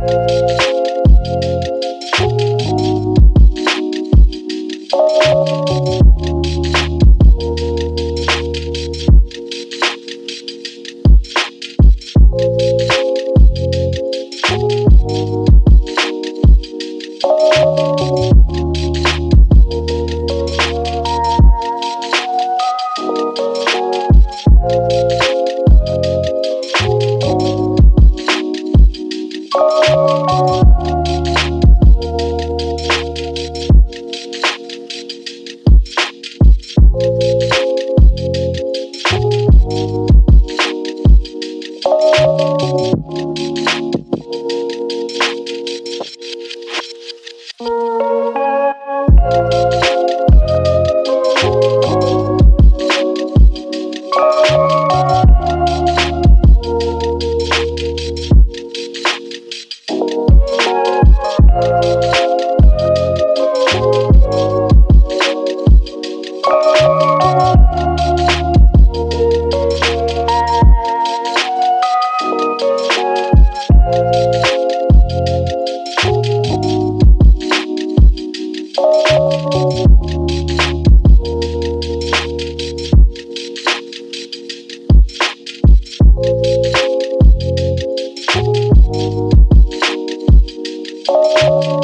Música Thank you. Thank